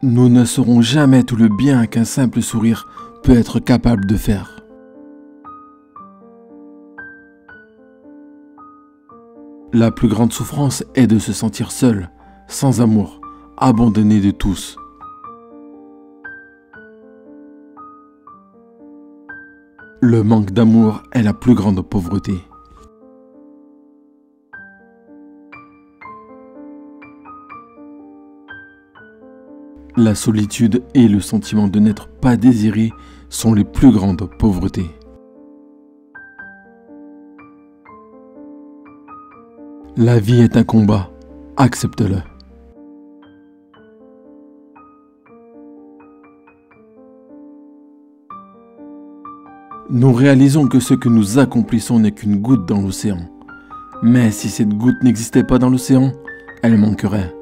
Nous ne saurons jamais tout le bien qu'un simple sourire peut être capable de faire. La plus grande souffrance est de se sentir seul, sans amour, abandonné de tous. Le manque d'amour est la plus grande pauvreté. La solitude et le sentiment de n'être pas désiré sont les plus grandes pauvretés. La vie est un combat, accepte-le. Nous réalisons que ce que nous accomplissons n'est qu'une goutte dans l'océan. Mais si cette goutte n'existait pas dans l'océan, elle manquerait.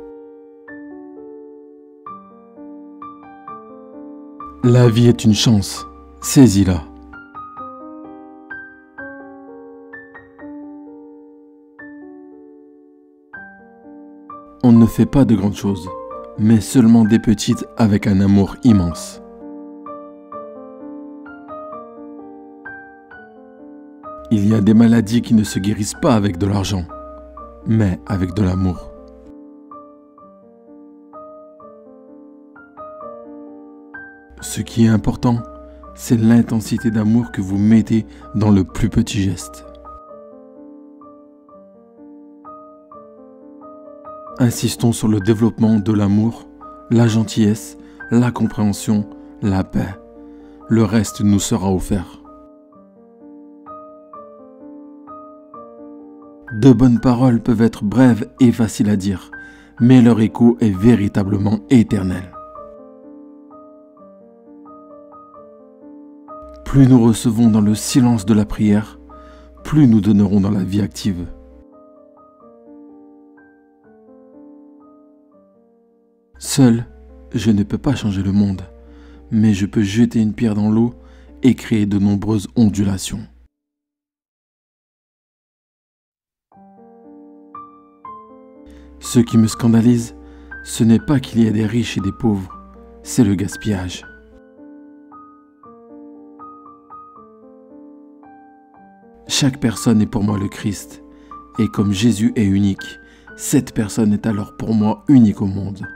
La vie est une chance, saisis-la. On ne fait pas de grandes choses, mais seulement des petites avec un amour immense. Il y a des maladies qui ne se guérissent pas avec de l'argent, mais avec de l'amour. Ce qui est important, c'est l'intensité d'amour que vous mettez dans le plus petit geste. Insistons sur le développement de l'amour, la gentillesse, la compréhension, la paix. Le reste nous sera offert. De bonnes paroles peuvent être brèves et faciles à dire, mais leur écho est véritablement éternel. Plus nous recevons dans le silence de la prière, plus nous donnerons dans la vie active. Seul, je ne peux pas changer le monde, mais je peux jeter une pierre dans l'eau et créer de nombreuses ondulations. Ce qui me scandalise, ce n'est pas qu'il y ait des riches et des pauvres, c'est le gaspillage. Chaque personne est pour moi le Christ, et comme Jésus est unique, cette personne est alors pour moi unique au monde.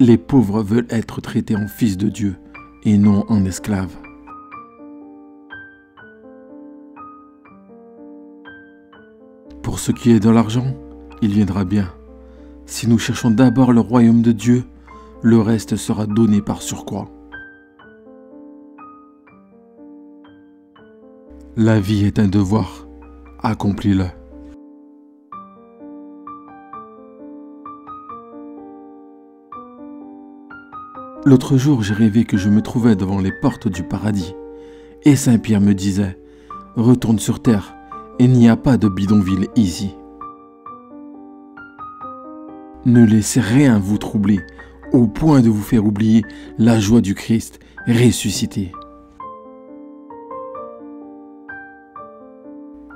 Les pauvres veulent être traités en fils de Dieu et non en esclaves. Pour ce qui est de l'argent, il viendra bien. Si nous cherchons d'abord le royaume de Dieu, le reste sera donné par surcroît. La vie est un devoir. Accomplis-le. L'autre jour, j'ai rêvé que je me trouvais devant les portes du paradis. Et Saint-Pierre me disait, Retourne sur terre, il n'y a pas de bidonville ici. Ne laissez rien vous troubler, au point de vous faire oublier la joie du Christ ressuscité.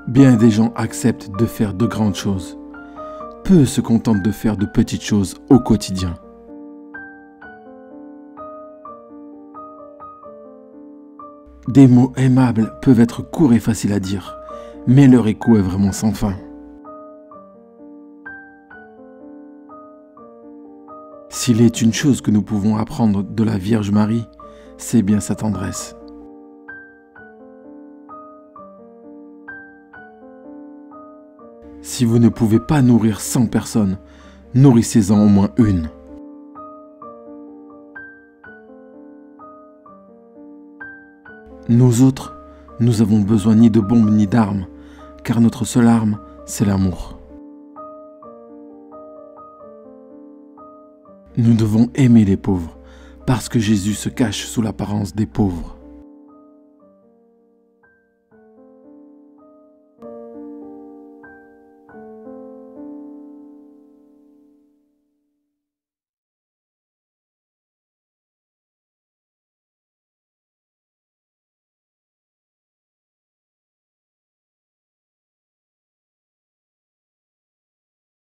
Bien des gens acceptent de faire de grandes choses. Peu se contentent de faire de petites choses au quotidien. Des mots aimables peuvent être courts et faciles à dire, mais leur écho est vraiment sans fin. S'il est une chose que nous pouvons apprendre de la Vierge Marie, c'est bien sa tendresse. Si vous ne pouvez pas nourrir 100 personnes, nourrissez-en au moins une. Nous autres, nous avons besoin ni de bombes ni d'armes, car notre seule arme, c'est l'amour. Nous devons aimer les pauvres, parce que Jésus se cache sous l'apparence des pauvres.